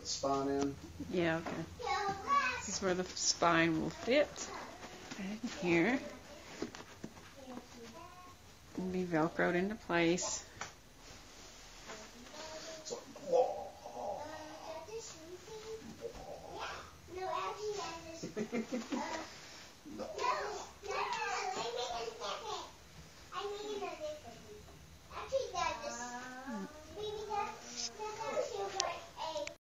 the spine in. Yeah, okay. This is where the spine will fit. Right in here. And be velcroed into place. No.